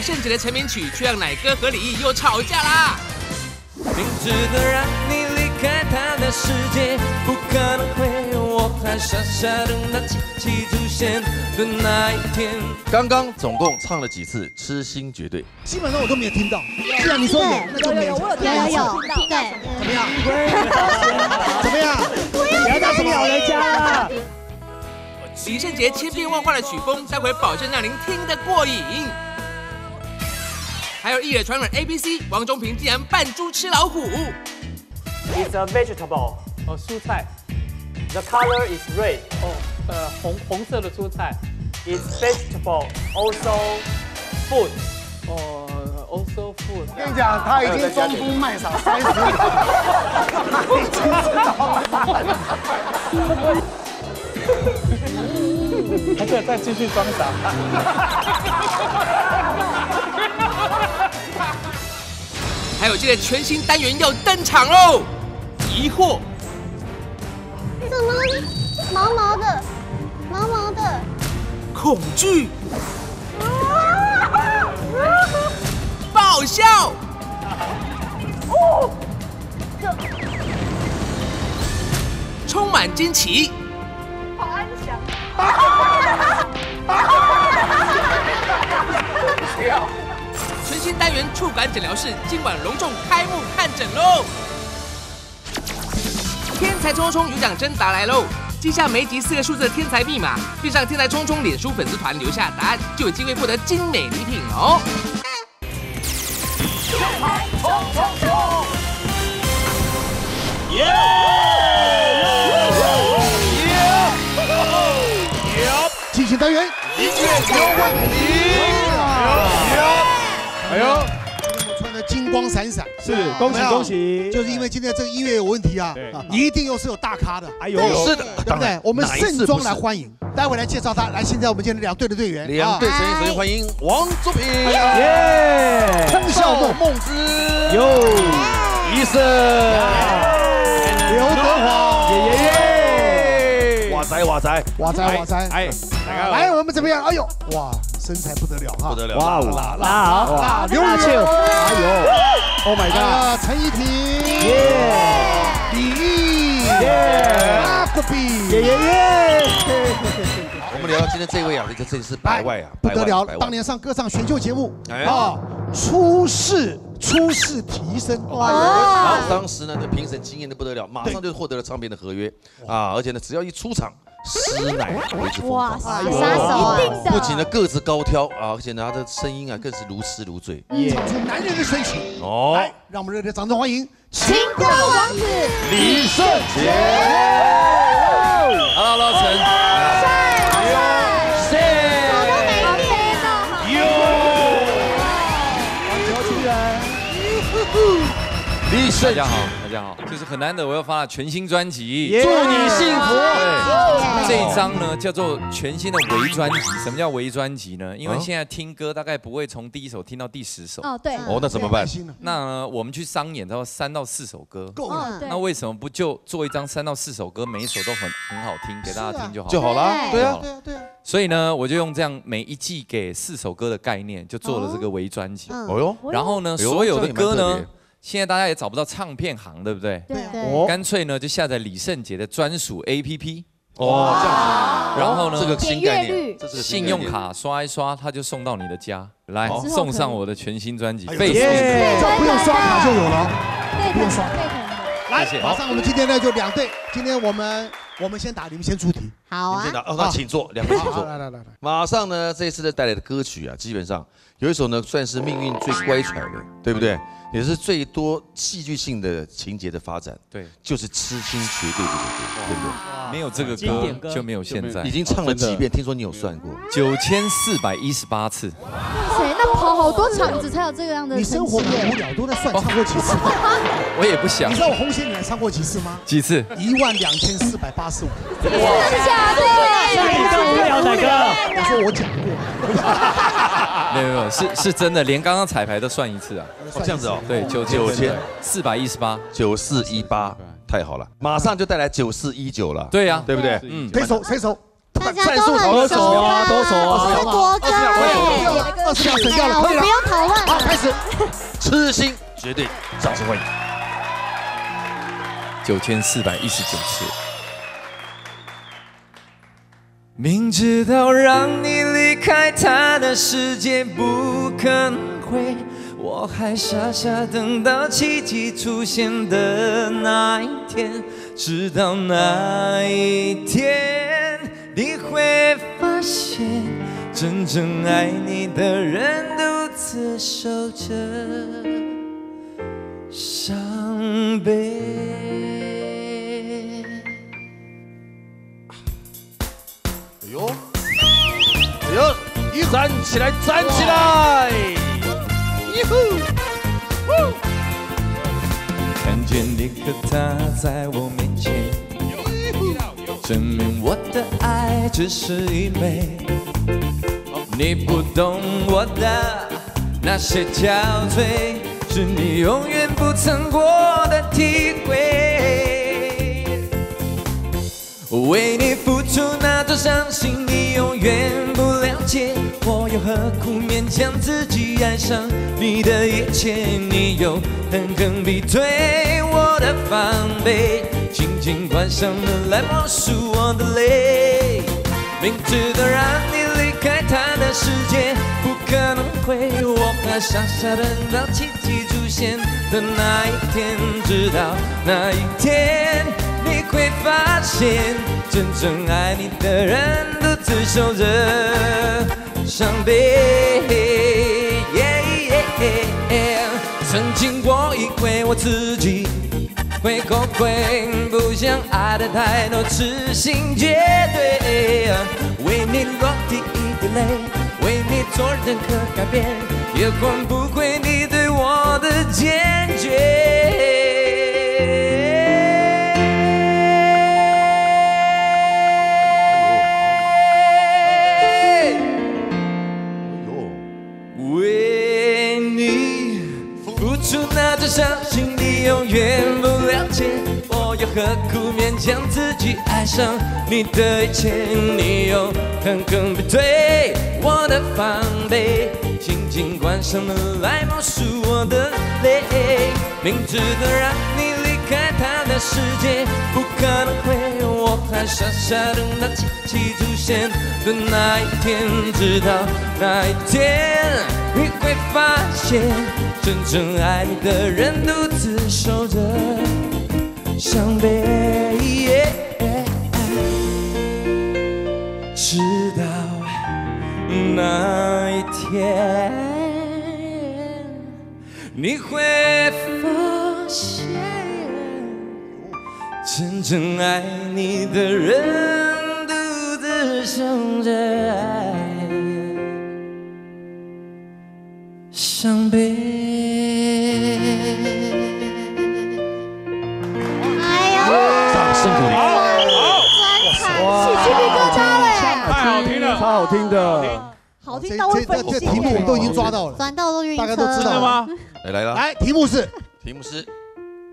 李圣杰的成名曲，却让奶哥和李毅又吵架啦。明知道让你离开他的世界，不可能会有我，还傻傻等到奇迹出现的那一天。刚刚总共唱了几次《痴心绝对》？基本上我都没有听到。既然你说有，那就没有。有有有，对，怎么样？怎么样？不要再咬人家了。李圣杰千变万化的曲风，待会保证让您听得过瘾。还有艺人传人 A B C，王中平竟然扮猪吃老虎。It's a vegetable，哦，蔬菜。The color is red，哦，呃，红红色的蔬菜。It's vegetable, also food，哦，also food。跟你讲，他已经装疯卖傻三十年，他已经知道了。还可以再继续装傻。还有这个全新单元要登场喽！疑惑、怎么毛毛的，毛毛的，恐惧、爆笑，哦充满惊奇。好安详。全新单元触感诊疗室今晚隆重开幕看诊喽！天才冲冲有奖征答来喽！记下每集四个数字的天才密码，并上天才冲冲脸书粉丝团留下答案，就有机会获得精美礼品哦！天才冲冲冲！耶！进行单元，音乐有问题。哎呦，我穿的金光闪闪，是，恭喜恭喜。就是因为今天这个音乐有问题啊，一定又是有大咖的，哎呦，是的，对不对？我们盛装来欢迎，待会来介绍他。来，现在我们今天两队的队员，两队成员，首先欢迎王作品，耶，张孝梦、梦之，哟，医生，刘德华，耶耶耶，哇塞哇塞。哇塞哇塞，哎，来，我们怎么样？哎呦，哇，身材不得了哈，不得了，哇哦，辣那好，辣刘宇那就，哎呦，Oh my god，啊，陈依婷，耶，李毅，耶，阿古比，耶耶耶，我们聊到今天这位啊，这这里是百外啊，不得了当年上歌唱选秀节目哎啊，出世出世提升，然哇后当时呢，这评审惊艳的不得了，马上就获得了唱片的合约。啊，而且呢，只要一出场，师奶为之疯哇狂。塞，杀手啊！不仅呢个子高挑啊，而且呢他的声音啊更是如痴如醉。唱出男人的深情。哦。来，让我们热烈掌声欢迎情歌王子，李圣杰大家，好，大家好，就是很难得，我又发了全新专辑，祝你幸福。对，这一张呢叫做全新的微专辑。什么叫微专辑呢？因为现在听歌大概不会从第一首听到第十首，哦，对，哦，那怎么办？那我们去商演，都要三到四首歌。够了，那，为什么不就做一张三到四首歌，每一首都很很好听，给大家听就好？就好了。对。对啊，对啊，对啊，所以呢，我就用这样每一季给四首歌的概念，就做了这个微专辑。嗯。哦哟，然后呢，所有的歌呢现在大家也找不到唱片行，对不对？对。干脆呢就下载李圣杰的专属 APP，哦，这样子。然后呢子，这个新概念，这是信，用卡刷一刷，它就送到你的家，来送上我的全新专辑《哎呦费耶斯这不用刷卡就有了。对。不用刷。来马上我们今天呢就两队，今天我们我们先打，你们先出题。好啊。先打哦，那请坐，两位请好，坐。来来来来，马上呢，这一次的带来的歌曲啊，基本上有一首呢，算是命运最乖巧的，对不对？也是最多戏剧性的情节的发展，对，就是《痴心绝对》这首歌，对不对？没有这个歌歌就没有现在已，经唱了几遍，听说你有算过。九千四百一十八次，谁那跑好多场子才有这个样的你生活蛮无耶？聊，都在算唱过几次。我也不想你知道我红线女唱过几次吗？几次，一万两千四百八十五。真的假的？你更无聊，奶哥。我说我讲过，没有没有，是是真的，连刚刚彩排都算一次啊，哦，这样子哦，对，九九千四百一十八，九四一八，太好了，马上就带来九四一九了，对呀，对不对？嗯，谁手谁手？那大家都很熟啊，都熟啊这是国歌哎，二十秒省掉了，我可以了们不。用讨论。好，开始。痴心绝对，掌声欢迎。九千四百一十九次。明知道让你离开他的世界不可能会，我还傻傻等到奇迹出现的那一天，直到那一天，你会发现，真正爱你的人独自守着伤悲。哎呦，一站起来，站起来！哟呼！看见你和他在我面前，证明我的爱只是一枚。你不懂我的那些憔悴，是你永远不曾过的体会。我为你付出那种伤心，你永远不了解。我又何苦勉强自己爱上你的一切？你又狠狠逼退我的防备，紧紧关上门来默数我的泪。明知道让你离开他的世界不可能会，我还傻傻等到奇迹出现的那一天，直到那一天。你会发现，真正爱你的人独自守着伤悲。曾经我以为我自己会后悔，不想爱的太多，痴心绝对。为你落第一滴泪，为你做任何改变，也换不回你对我的坚决。相信，你永远不了解。我又何苦勉强自己爱上你的一切？你又狠狠逼退我的防备，紧紧关上门来默数我的泪。明知道让你开他的世界不可能会有，我还傻傻等到奇迹出现的那一天，直到那一天，你会发现，真正爱你的人独自守着伤悲。直到那一天，你会发现，真正爱你的人独自守着伤悲。哎呦，掌声鼓励。专场喜剧歌招哎，太好听了，超好听的。好这听到会分这这这心题目我们都已经抓到了，转到都晕车，大家都知道真的吗？哎，来了，来，题目是，题目是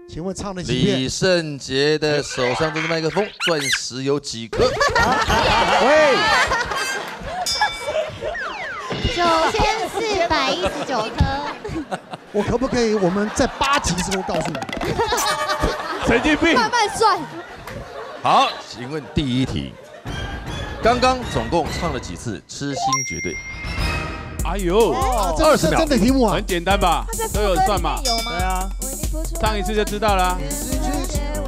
请问唱了几遍？李圣杰的手上这支麦克风，钻石有几颗？喂，九千四百一十九颗，我可不可以？我们在八级之后告诉你。神经病！慢慢算。好，请问第一题，刚刚总共唱了几次《痴心绝对》？哎呦，啊，这20秒真的题目啊很！简单吧？都有算嘛？有吗？对啊，唱一次就知道了。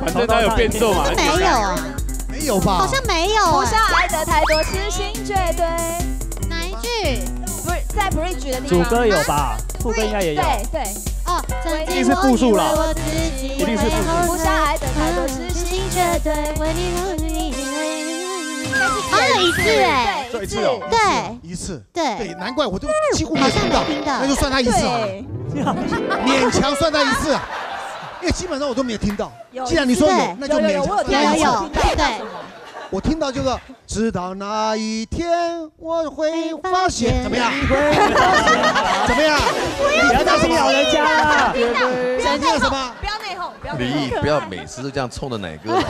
反正它有变奏嘛。没有啊，没有吧？好像没有不哎。想爱的太多，痴心绝对。哪一句？不是在 bridge 的地主方。歌有吧？副歌应该也有。对对，哦，曾经一定是复数啦我以为我自己一定是复数不想爱的太多，痴心绝对。为你付出一切好像有一次哎，这一次哦，对。一次，对。对，难怪我都几乎没听到。那就算他一次好了，勉强算他一次啊，因为基本上我都没有听到。既然你说有，那就勉强。有有有我有算他一次。对，我听到就是直到那一天我会发现，怎么样？怎么样？不要再咬人家了。想听什么？李毅不要每次都这样冲着奶哥来，好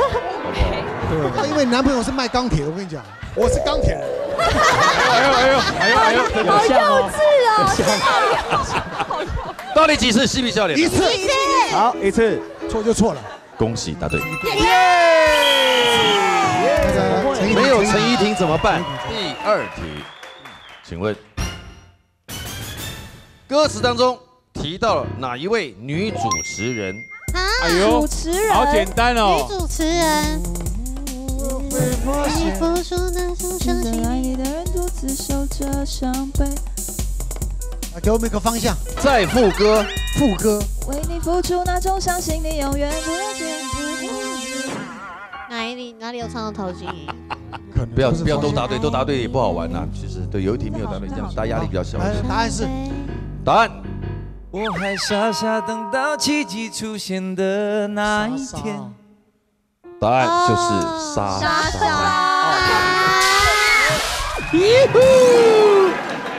不好？对，因为男朋友是卖钢铁的，我跟你讲，我是钢铁人。哎呦哎呦哎呦哎呦，真的好像幼哦。稚哦！到底几次嬉皮笑脸？一次，好，一次。错就错了。恭喜答对。那个陈怡没有陈怡婷怎么办？第二题，请问歌词当中提到了哪一位女主持人？啊，哎呦主持人，好简单女哦。主持人。为你付出那种相信爱你的人独自受着伤悲，啊给我们一个方向，再副歌，副歌。为你付出那种伤心你永远不了解。哪里哪里有唱到陶晶莹？可能不要就是不要都答对，都答对也不好玩呐。其实对，有一题没有答对，这样大家压力比较小。答案是答案我还傻傻等到奇迹出现的那一天。答案就是莎莎莎。莎。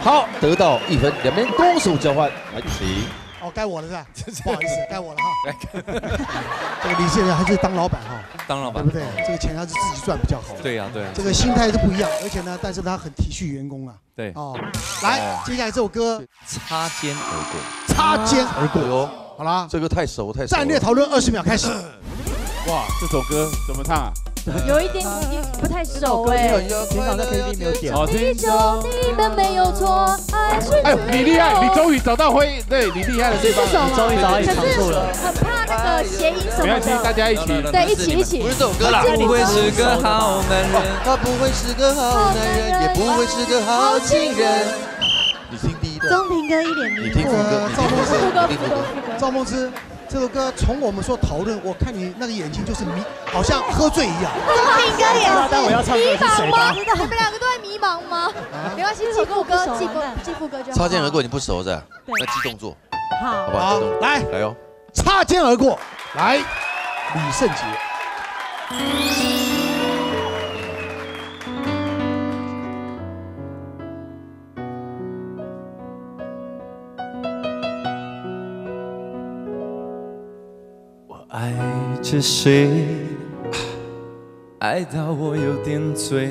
好，得到一分，两边攻守交换，来请。哦，该我了是吧？不好意思，该我了哈。这个李现在还是当老板哈，当老板对不，对？这个钱还是自己赚比较好。对呀对呀，这个心态是不一样，而且呢，但是他很体恤员工啊。对，哦，来，接下来这首歌擦肩而过。擦肩而过。哎呦，好啦，这个太熟太熟了。战略讨论二十秒开始。哇，这首歌怎么唱啊？有一点不太熟哎。平常在 KTV 没有点。好听。就你们没有错，爱是哎，你厉害，你终于找到会，对你厉害的地方。这首吗？终于找到你可是长处了。很怕那个谐音什么没关系，大的。家一起。对，一起一起不。是这首歌啦。不会是个好男人。他不会是个好男人，也不会是个好情人。你听第一段，钟平哥一脸迷惑。你听副歌，你听副歌，你听副歌。赵梦之，这首歌从我们说讨论，我看你那个眼睛就是迷，好像喝醉一样。钟平哥也那但我要唱歌迷茫吗？你们两个都在迷茫吗？没关系，记副歌，记副记副歌就好。擦肩而过，你不熟是吧？那记动作，好好。不好？好记动，来来哟。擦肩而过，来，李圣杰。是谁？爱到我有点醉。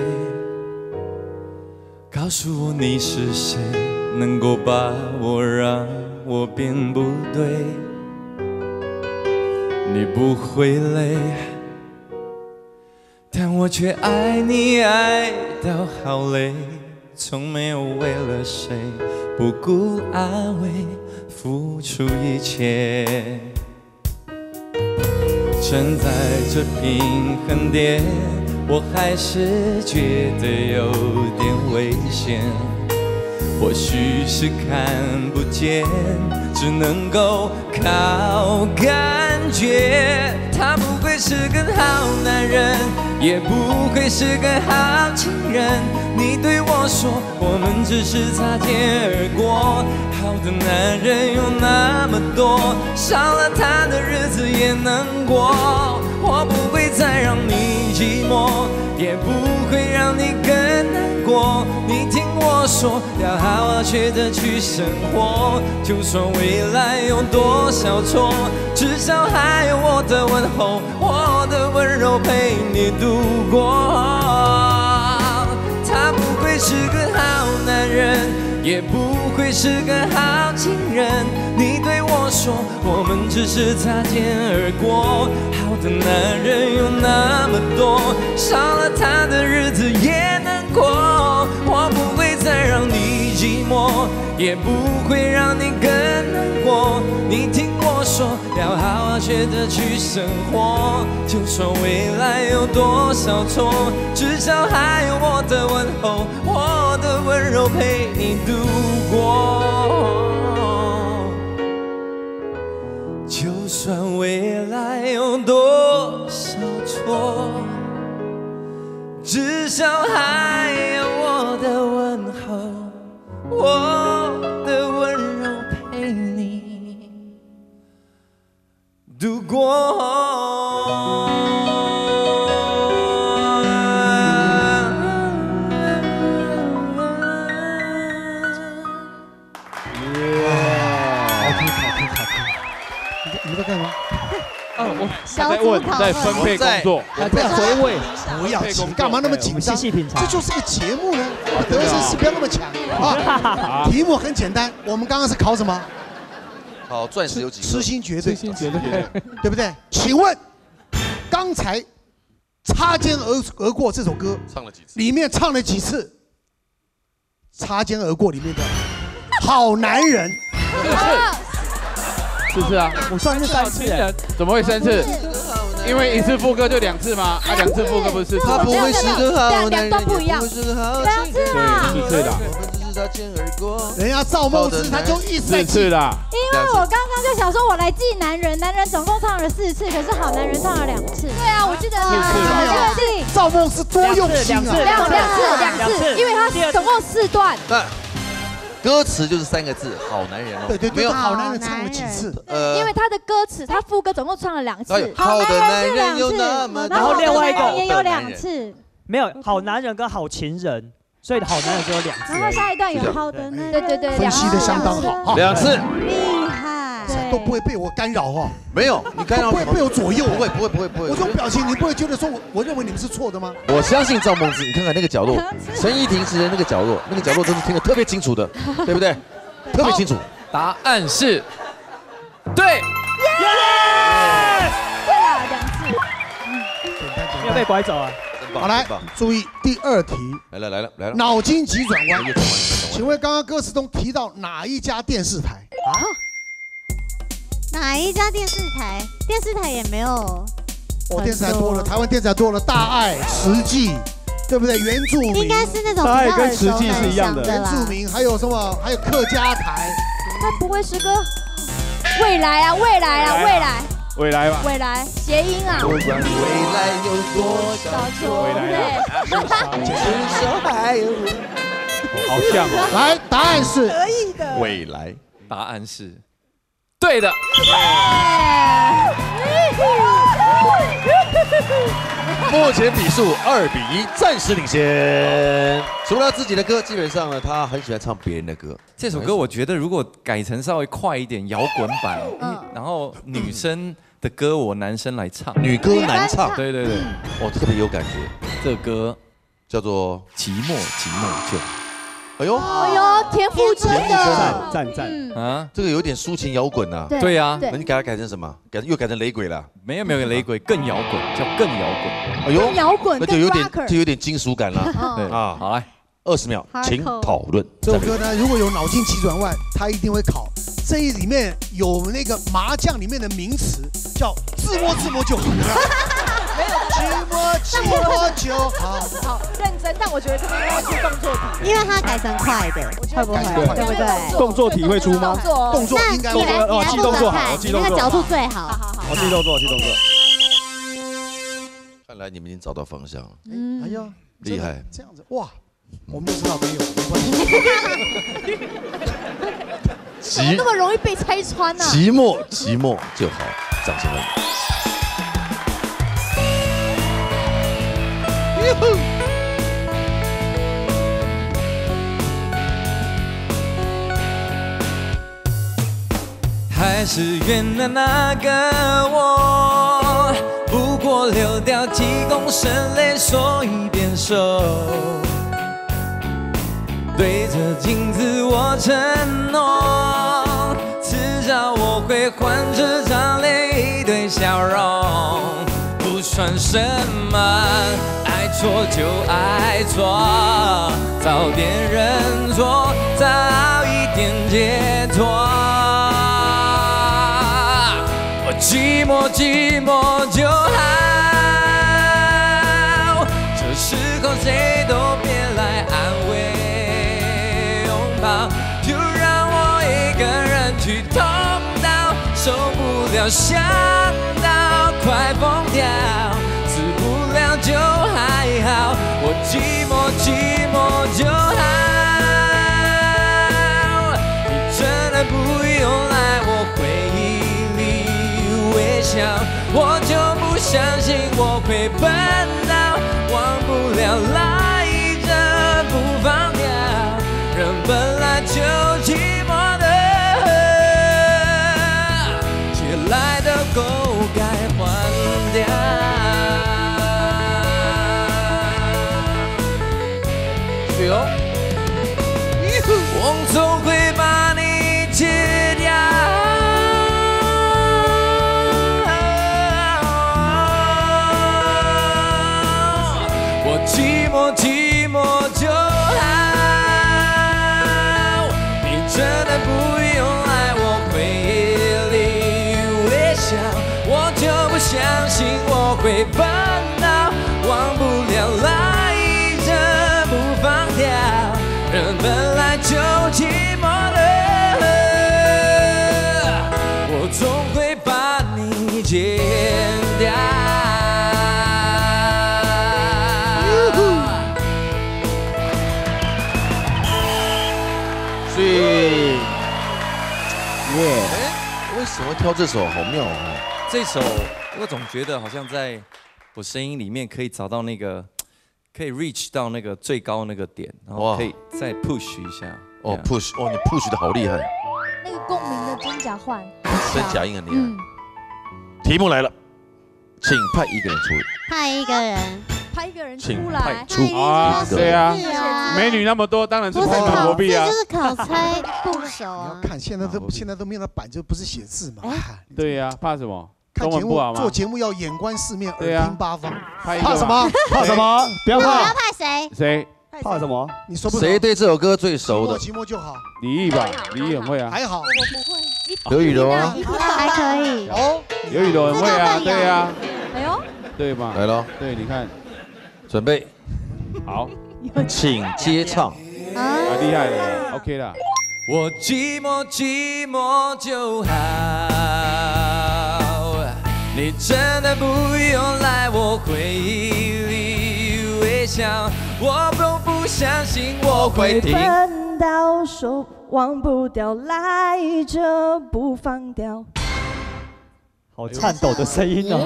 告诉我你是谁，能够把我让我变不对。你不会累，但我却爱你爱到好累，从没有为了谁不顾安慰，付出一切。站在这平衡点，我还是觉得有点危险。或许是看不见，只能够靠感觉。他不会是个好男人，也不会是个好情人。你对我说，我们只是擦肩而过。好的男人有那么多，少了他的日子也能过。我不会再让你寂寞，也不会让你更难过。你听我说，要好好学着去生活。就算未来有多少错，至少还有我的问候，我的温柔陪你度过。是个好男人，也不会是个好情人。你对我说，我们只是擦肩而过。好的男人有那么多，少了他的日子也难过。我不会再让你寂寞，也不会让你更难过。你听我说，要好好学着去生活。就算未来有多少错，至少还有我的问候，我的温柔陪你度过。就算未来有多少错，至少还有我的问候，我的温柔陪你度过。在干嘛？啊，我问，在分配工作，不要回味，不要急，干嘛那么紧张？细细品尝这就是个节目呢，得失心不要那么强啊。题目很简单，我们刚刚是考什么？好，钻石有几颗？痴心绝对，痴心绝对，对不对？请问刚才擦肩而而过这首歌唱了几次？里面唱了几次？擦肩而过里面的好男人，四次啊，我算是三次哎，怎么会三次？因为一次副歌就两次吗？啊，两次副歌不是四次？他不会是个好男人，两段不一样也不会是个好两次对，啦。四次的。人家赵梦思他就一直次的，因为我刚刚就想说，我来记男人，男人总共唱了四次，可是好男人唱了两次。对啊，我记得四次确定赵梦是多用心啊！两两次两次，因为他总共四段。那歌词就是三个字，好男人哦。对对对，没有。好男人唱了几次？呃因为他的歌词，他副歌总共唱了两次。好的男人有那么多然后另外一个好男人也有两次，没有好男人跟好情人，所以好男人只有两次。然后下一段有好的男人，对对对，分析的相当好。哈，两次都不会被我干扰哈，没有，你干扰不会被我左右，不会不会不会不会。我这种表情，你不会觉得说我我认为你们是错的吗？我相信赵梦之，你看看那个角落，陈怡婷是那个角落，那个角落都是听得特别清楚的，对不对？特别清楚。答案是对，对了，两次。没有被拐走啊？好来，注意第二题，来了来了来了，脑筋急转弯请问刚刚歌词中提到哪一家电视台？哪一家电视台？电视台也没有。哦，电视台多了，台湾电视台多了，大爱、实际，对不对？原住民应该是那种大比较耳概跟实际是一样的原。住民，还有什么？还有客家台。那不会是个未来啊，未来啊，未来，未来吧，未来，谐音啊。不管未来有多少错未来对，至少还有好像哦，来，答案是可以的未来。答案是对的。目前比数二比一，暂时领先。除了自己的歌，基本上呢，他很喜欢唱别人的歌。这首歌我觉得如果改成稍微快一点摇滚版，然后女生的歌我男生来唱，女歌男唱，对对对，我，特别有感觉，这歌叫做寂寞寂寞就哎呦，哎呦，田馥甄的，赞赞，嗯，啊，这个有点抒情摇滚呐。对对呀对那你给它改成什么？改又改成雷鬼了。没有没有雷鬼更摇滚，叫更摇滚。哎呦，摇滚，更那就有点就有点金属感了对嗯啊。好来，二十秒，请讨论。这首歌呢，如果有脑筋急转弯，他一定会考。这里面有那个麻将里面的名词，叫自摸自摸就好。自摸自摸就好。好认真，但我觉得这个应该要出动作题，因为它改成快的，会不会？对不对？动作题会出吗动作动作那应该会你来，哦你来记动作好记动作你那个角度最好。好好好，我记动作，记动作。看来你们已经找到方向了，嗯哎呀，厉害。这样子哇，我们都是好朋友，没关系。怎么那么容易被拆穿呢？寂寞寂寞就好，掌声欢迎。还是原来那个我，不过流掉几公升泪，所以变瘦。对着镜子我承诺，迟早我会换这张脸，一堆笑容，不算什么，错就爱错，早点认错，早一点解脱。我寂寞寂寞就好，这时候谁都别来安慰拥抱，就让我一个人去痛到受不了，想到快疯掉，我寂寞寂寞就好，你真的不用来我回忆里微笑，我就不相信我会笨到忘不了，赖着不放掉，人本来就寂寞的，借来的够烦恼，忘不了来着不放掉，人本来就寂寞的，我总会把你戒掉。所以，耶，为什么挑这首？好妙哦！这首我总觉得好像在我声音里面可以找到那个，可以 reach 到那个最高那个点，然后可以再 push 一下。哦，push，哦，你 push 的好厉害，那个共鸣的真假换，真假音很厉害。嗯，题目来了，请派一个人出，派一个人，派一个人请出来，派出啊，对啊美女那么多，当然是派考试罗碧啊就。是考猜部首啊。看现在都现在都没有那板，就不是写字嘛。对呀，怕什么？看节目中文不好吗做？节目要眼观四面，耳听八方，怕什么？怕什么？不要怕我要怕，派谁？谁？怕什么？你说不谁对这首歌最熟的？寂寞就好，李毅吧，李毅很会啊。还好。我不会刘雨柔啊，还可以。哦，刘宇柔很会啊，这个对呀，哎呦，对吧？来了，对，你看，准备，好，请接唱。啊，厉害了，OK 了。我寂寞寂寞就好，你真的不用来我回忆里微笑，我都不相信我会停。笨到手忘不掉，来着不放掉。好颤抖的声音哦。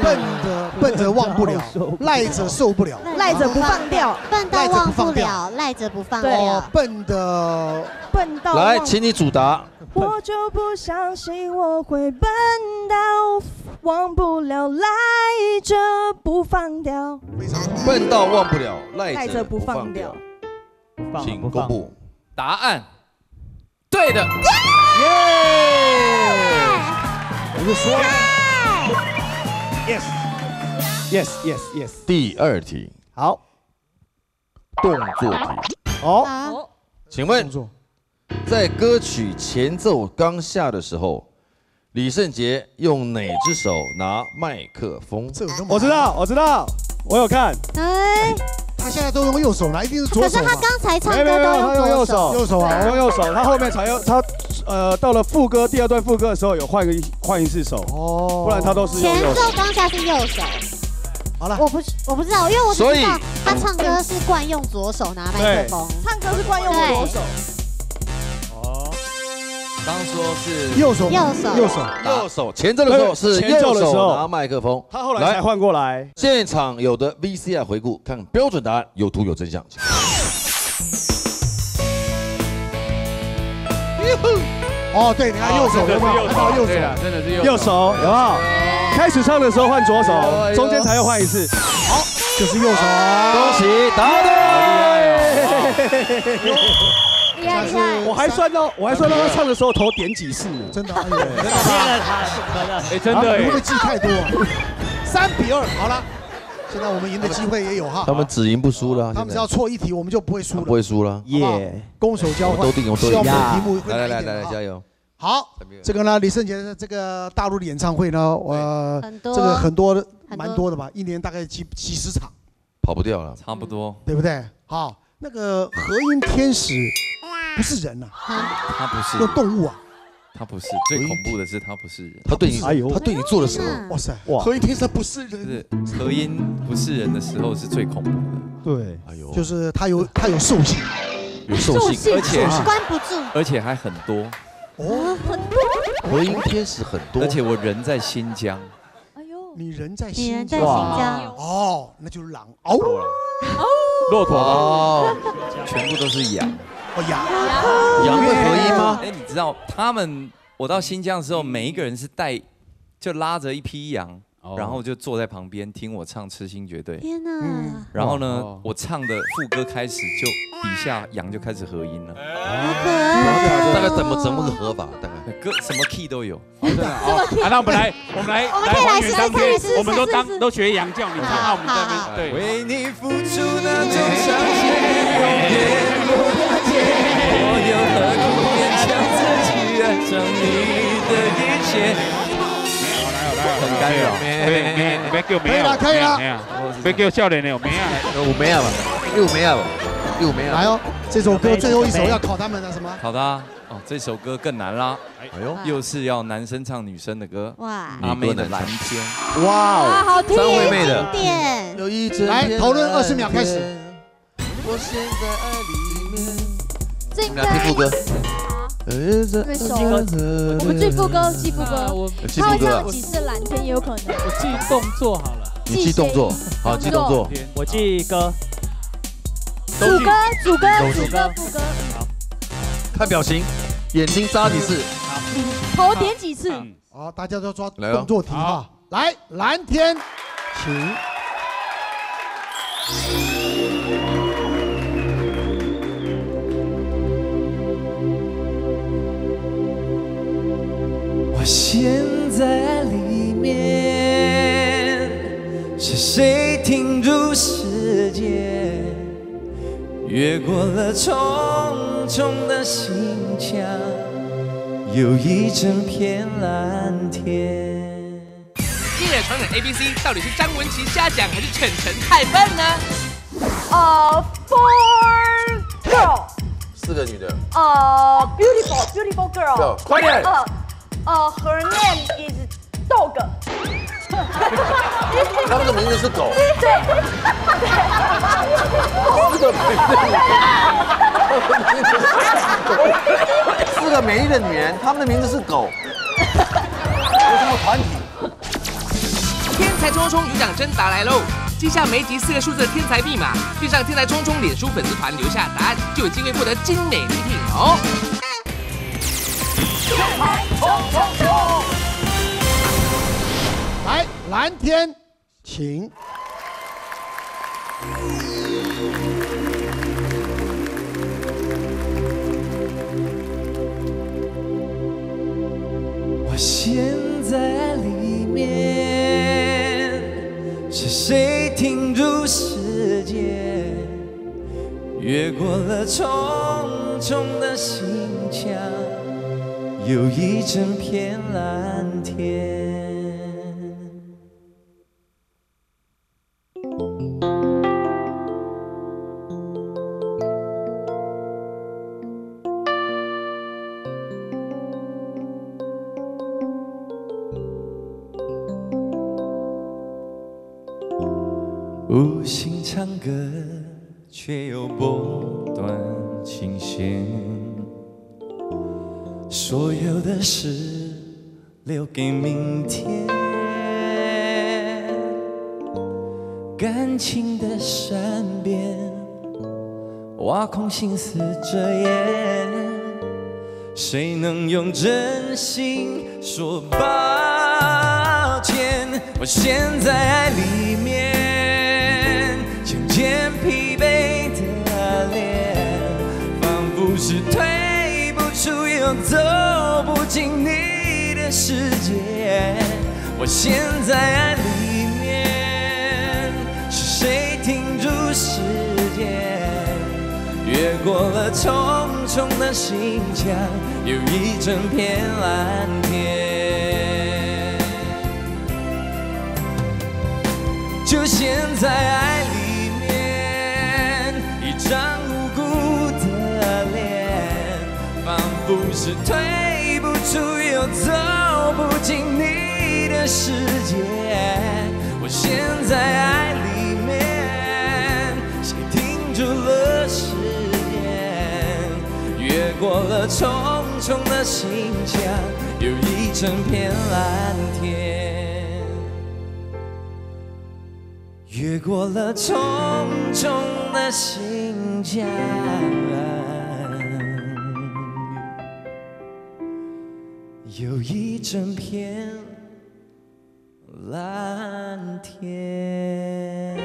笨着笨着忘不了，赖着受不了，赖着不放掉，笨到忘不了，赖着不放哦掉，。笨的。笨到来，请你主答。我就不相信我会笨到忘不了，赖着不放掉。笨到忘不了，赖着不不放放掉。掉。请公布。答案。对的，我就说，yes. Yes yes yes，第二题，好，动作题。哦，请问，在歌曲前奏刚下的时候，李圣杰用哪只手拿麦克风？我知道，我知道，我有看，哎，他现在都用右手拿，一定是左手可是。他刚才唱歌都他用右手，右手啊？我用右手，他后面才用他呃到了副歌第二段副歌的时候有换一换一次手，哦。不然他都是前。奏当下是右手。好了，我不我不知道，因为我只知道他唱歌是惯用左手拿麦克风。唱歌是惯用左手，刚说是右手，右手。右手。右手。前奏的时候是前右奏的时候。手拿麦克风，他后来才换过来。现场有的 VCR 回顾，看标准答案，有图有真相。哦，对，你看右手，右手。对，了，真的是右右手有没有？开始唱的时候换左手，中间才要换一次。好就是右手。恭喜答对！厉害厉害！我还算到，我还算到他唱的时候头点几次呢。真的，哎呦，骗了他，可能。哎，真的哎啊你会不会，记太多啊？三比二，好了，现在我们赢的机会也有哈。他们只赢不输了，他们只要错一题，我们就不会输了，不会输了。耶！攻守交换，都定，我都希望定。来来来难一点哈来来，加油！好，这个呢，李圣杰的这个大陆的演唱会呢，呃，这个很多的，很多蛮多的吧，一年大概几几十场，跑不掉了。差不多，对不对？好，那个和音天使不是人呐，他不是用，动物啊，他不是，最恐怖的是他不是。人，他对你，哎呦他对你做了什么？嗯哇塞，哇。何音天使不是就人，是何音不是人的时候是最恐怖的。对，哎呦，就是他有他有兽性，有兽性，而且关不住。而且还很多，哦，很多。回音天使很多，而且我人在新疆，哎呦，你人在你新人在疆新疆，哦，那就是狼。哦。骆驼全部都是羊。哦羊，羊会合音吗？哎，你知道他们？我到新疆的时候，每一个人是带，就拉着一批羊，然后就坐在旁边听我唱《痴心绝对》。天哪！然后呢哦，我唱的副歌开始就底下羊就开始合音了，好可爱。大概怎么怎么个合法？大概歌什么 key 都有。真的哦。啊，那我们来，我们来我们可以来还原当天试试试试，我们都当都学羊叫，你唱，那我们在那边对。为你付出那种伤心，永远不了解。我又何苦勉强自己爱上你的一切？很干扰。没没没叫没有，可以了可以了没有，没叫笑脸的有没啊？有没有吧？有没有吧？有没有？来哦，这首歌最后一首要考他们的什么？好的啊哦，这首歌更难啦，哎呦，又是要男生唱女生的歌，哇阿妹的蓝天。哇啊，哦，好听，张惠妹的经典。有一整来讨论蓝20秒开始。我现在爱。这你们俩听副歌。最熟我们记副歌，记副歌。我他会几次蓝天也有可能。我记动作好了。你记动作，好，记动作。我记歌，主歌，主歌，主歌，副歌，看表情，眼睛眨几次。头点几次。好，大家都抓来哦动作题哈。来，蓝天，请。陷在里面，是谁停住时间，越过了重重的心墙，有一整片蓝天。第二传人 A B C 到底是张文琪瞎讲还是晨晨太笨呢？呃，Four Girl，四个女的。呃，Beautiful Beautiful Girl，Go，快点呃呃，Her name is Dog。他们的名字是狗。对。四个美丽的四个美丽的女人，她们的名字是狗。有什么团体？天才冲冲有奖征答来喽！记下每集四个数字的天才密码，并上天才冲冲脸书粉丝团留下答案，就有机会获得精美礼品哦。天海冲冲冲来，蓝天，请。我陷在里面，是谁停住时间，越过了重重的心，有一整片蓝天。我陷在爱里面，渐渐疲惫的脸，仿佛是退不出又走不进你的世界。我陷在爱里面，是谁停住时间？越过了重重的心墙，有一整片蓝天。就陷在爱里面，一张无辜的脸，仿佛是退不出又走不进你的世界。我陷在爱里面，谁停住了时间？越过了重重的心墙，有一整片蓝天。越过了重重的心墙，有一整片蓝天。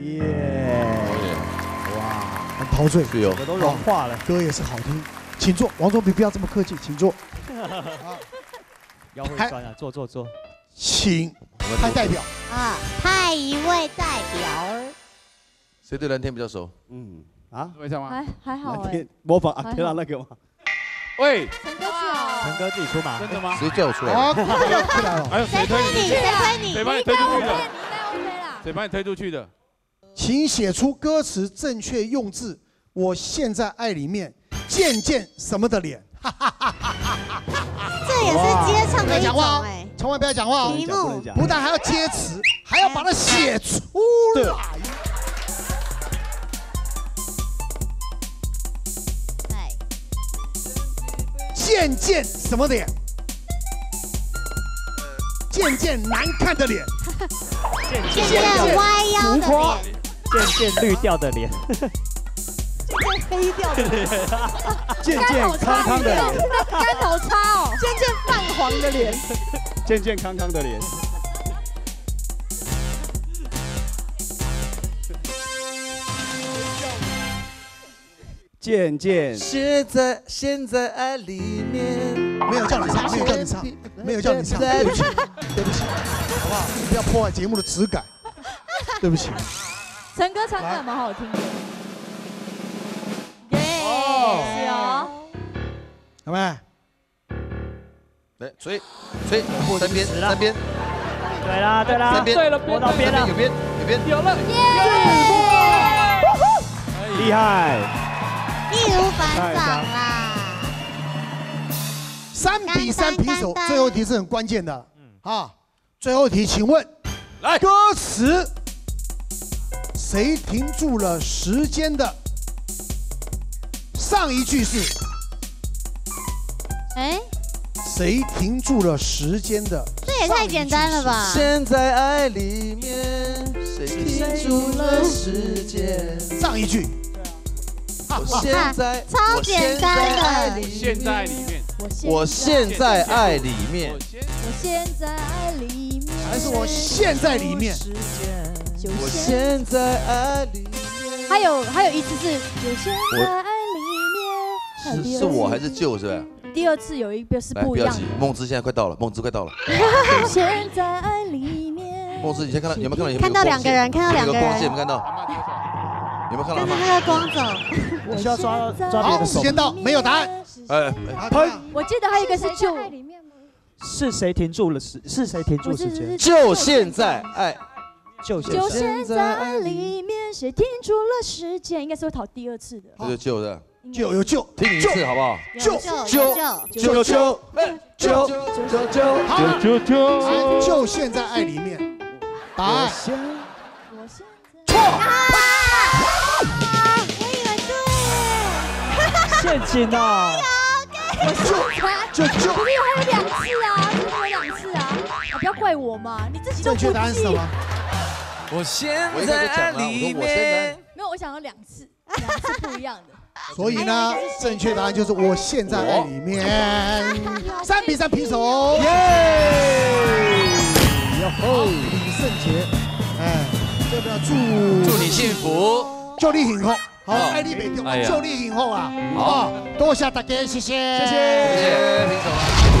耶！哇，很陶醉，是哦我都融化了。歌也是好听，请坐。王总比不要这么客气，请坐。腰会酸啊，坐坐坐。请派代表。啊，派一位代表。谁对蓝天比较熟？嗯啊，为什么？还还好天，模仿阿天拉那个吗？喂，陈哥去啊，陈哥自己出马，真的吗？谁叫我出来好，的？快要出来了。还有谁推你你？谁推你？谁把你推出去的？谁把你推出去的？请写出歌词正确用字。我现在爱里面见见什么的脸。这也是接唱的一种。千万不要讲话哦不但还要接词，还要把它写出来。对，见见什么脸？渐渐难看的脸。渐渐歪腰的脸，渐渐绿掉的脸，黑掉的脸，健健康康的脸，干好差哦，渐渐泛黄的脸。健健康康的脸。渐渐现在现在爱里面，没有叫你唱，没有叫你唱，没有叫你唱，对不起，对不起，好不好？不要破坏节目的质感，对不起。陈哥唱歌还蛮好听的。耶，是哦。好没？来，吹吹，三边三边对啦对啦，三边，对了，摸到边了有，边有边，有了，厉害，易如反掌啦。三比三平手，最后一题是很关键的。嗯啊，最后一题，请问，来歌词，谁停住了时间的？上一句是哎，谁停住了时间的？这也太简单了吧？现在爱里面，谁停住了时间？上一句，我现在超简单的。现在里面，我现在爱里面我，现在爱里面，还是我现在里面？我现。在爱里面。还有还有一次是就陷在爱里面，还有第二是是我次还是舅是吧？第二次有一个是来，不要急不一样的，，梦之现在快到了，梦之快到了。就陷在爱里面。梦之，你先看到有没有看到有没有看到两个人，看到两个有没有光线？有人，没有看到？有没有看到吗？跟着那个光走。我需要抓抓别好，的手。时间到，没有答案。哎，我记得还有一个是就是谁停住了时？是谁停住时间？就现在哎，就就现在爱里面，谁停住了时间？应该是会考第二次的。这是救的，就有救，听你一次好不好？救就就就就就救就就就就答案就陷在爱里面。答案我现错，我以为对。陷阱啊！就就可是我还有两次啊，真的有两次啊！啊，不要怪我嘛，你自己都正确答案是什么？我陷我一在里说我现在面。没有，我想要两次，两次不一样的。所以呢，正确答案就是我现在爱里面。三比三平手哦。耶！哟吼，李圣杰，哎，要不要祝祝你幸福。祝你幸福，好，好爱你袂中哎，呀祝你幸福啊！好好，多谢大家，谢谢，谢谢谢，平手了。